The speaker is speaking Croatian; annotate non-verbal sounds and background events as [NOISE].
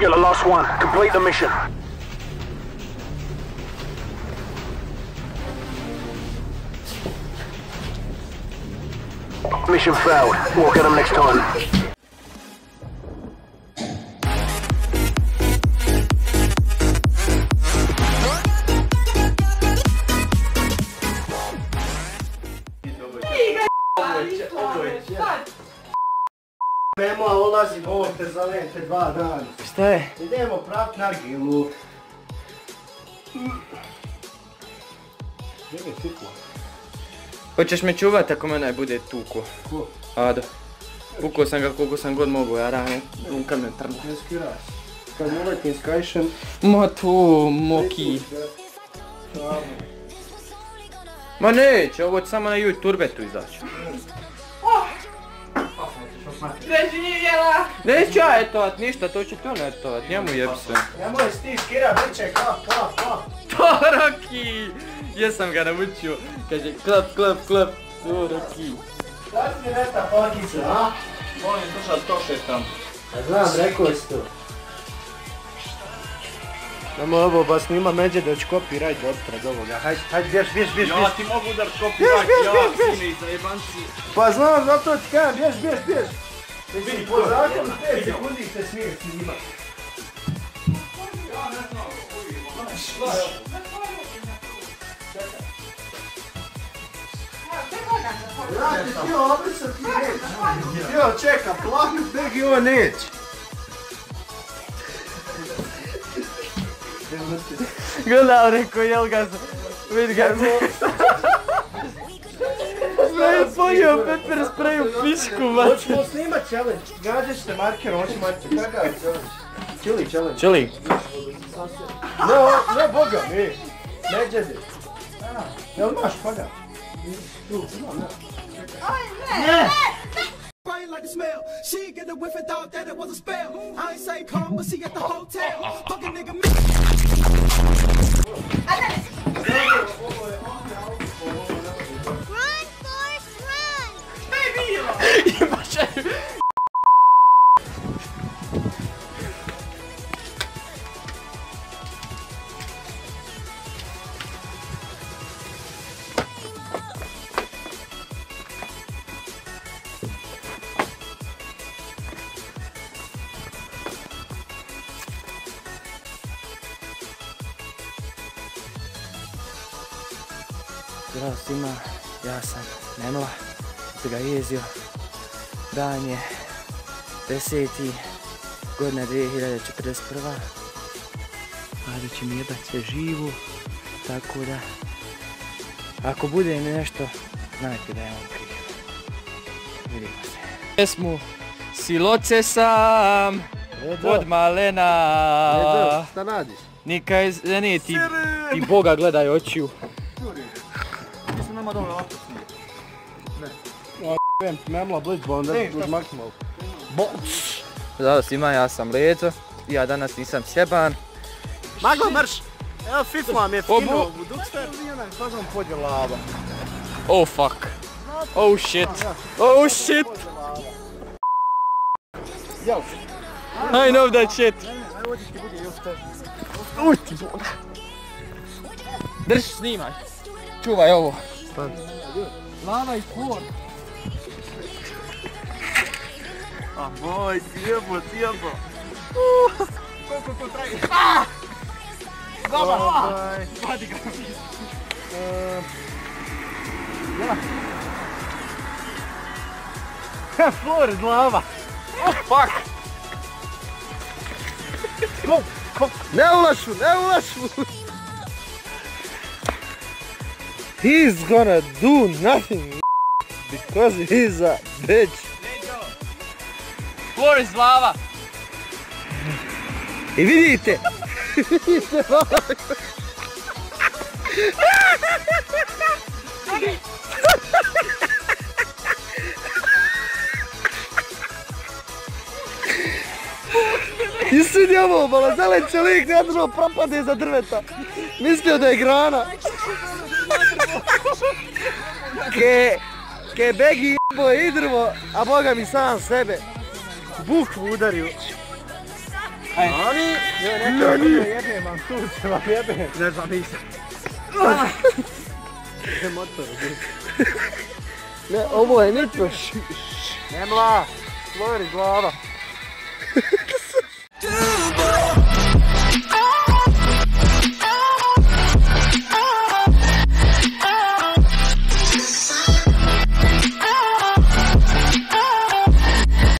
You're the last one. Complete the mission. Mission failed. We'll get them next time. Memla ulazim ovdje, zovem te dva dana. Šta je? Idemo pravit na gilu. Gdje mi je? Hoćeš me čuvat ako me ne bude tuko? Ko? Ado. Pukao sam ga koliko sam god mogu, ja rane, ruka me trna. Ne skiraš. Kad uletim s kajšem... Ma tu, moki. Ma neće, ovo će samo na YouTube turbetu izaći. Preživjela! Neću ja etovat ništa, to će tu netovat, njemu jebi se. Nemoj sti skira, biće klap, klap, klap. To Roki! Jesam ga naučio, kaže klap, klap, klap, to Roki. Šta si mi nesta pakica, a? Molim slušat 106 tam. Ja znam, rekao si to. Nemoj ovo ba snima međe da ću copyright pred ovoga. Hajde, hajde, bjež, bjež, bjež, bjež. ti mogu udar copyright, ja, sine, zajebanci. Pa znam, zato ti kažem, bjež, bjež, bjež. Vidi Po ko je. zakonu 5 Vidio. sekundi se smije snima. Brate, ti obrisao ti neće. Jo, čeka, plakat nek i ovo neće. Gledao, rekao, jel ga vidi ga se. Sve je ponio pepper spray u pičku, mate. Hoćemo snimat challenge. Gađaš se mati. Kakav je challenge? Chili challenge. Čili, Ne, ne, boga mi. Ne džede. Jel imaš koga? Tu, imam, ne. Ne! Brain like the smell. She get a whiff and thought that it was a spell. I ain't say come, but she at the hotel. Fucking nigga, me. Zdravo svima, ja sam Nemla, ti ga jezio. Dan je 10. godina 2041. Ajde će mi jebat sve živu, tako da ako bude mi nešto, znajte da je on kriv. Vidimo se. Pesmu Siloce sam od malena. Edo, šta radiš? Nika je, ne, ti, ti Boga gledaj očiju. Vem, memla blitz, pa onda uzmakni malo. Zdravo svima, ja sam Leđo. Ja danas nisam sjeban. Maglo mrš! Evo fifla mi je skinuo u Duxter i onaj fazom podje lava. Oh fuck. Oh shit. Oh shit. I know that shit. Uj ti Boga. Drž, snimaj. Čuvaj ovo. Lava i por. A moj, sjebo, sjebo. Koliko to traje? Dobar, Vadi ga. Ha, Florid lava. Oh fuck. Ne ulašu, ne ulašu. He's gonna do nothing because he's a bitch. Floor is lava. I vidite, [LAUGHS] vidite I sudi ovo, malo zeleće lik, ne drugo propade iza drveta. Mislio da je grana. Ke, ke begi jebo i drvo, a boga mi sam sebe. Bukvu udario. Ajde. Jebem vam, suce vam jebem. Ne znam, nisam. Ne, ovo je nitro. Nemla, stvori glava.